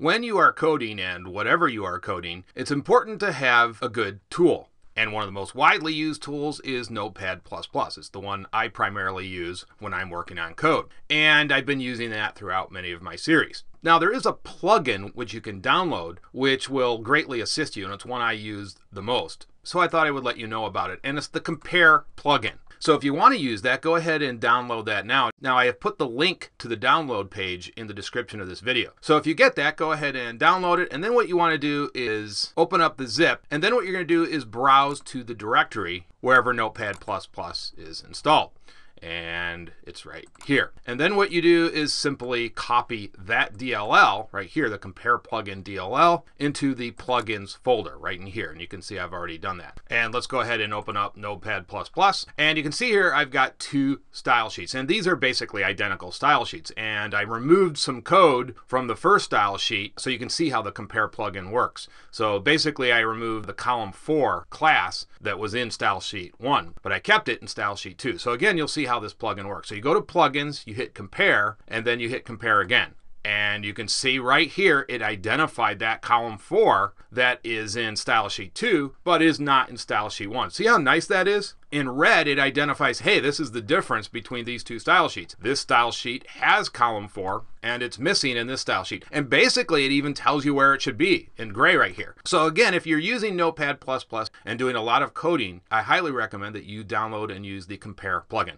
When you are coding and whatever you are coding, it's important to have a good tool. And one of the most widely used tools is Notepad++. It's the one I primarily use when I'm working on code. And I've been using that throughout many of my series. Now, there is a plugin which you can download which will greatly assist you, and it's one I use the most. So I thought I would let you know about it. And it's the Compare plugin. So if you want to use that, go ahead and download that now. Now I have put the link to the download page in the description of this video. So if you get that, go ahead and download it. And then what you want to do is open up the zip. And then what you're going to do is browse to the directory wherever Notepad++ is installed and it's right here. And then what you do is simply copy that DLL right here, the compare plugin DLL, into the plugins folder right in here. And you can see I've already done that. And let's go ahead and open up Notepad++. And you can see here I've got two style sheets. And these are basically identical style sheets. And I removed some code from the first style sheet so you can see how the compare plugin works. So basically I removed the column 4 class that was in style sheet 1, but I kept it in style sheet 2. So again, you'll see how this plugin works. So you go to plugins, you hit compare, and then you hit compare again. And you can see right here, it identified that column 4 that is in style sheet 2, but is not in style sheet 1. See how nice that is? In red, it identifies, hey, this is the difference between these two style sheets. This style sheet has column 4, and it's missing in this style sheet. And basically, it even tells you where it should be in gray right here. So again, if you're using Notepad++ and doing a lot of coding, I highly recommend that you download and use the Compare plugin.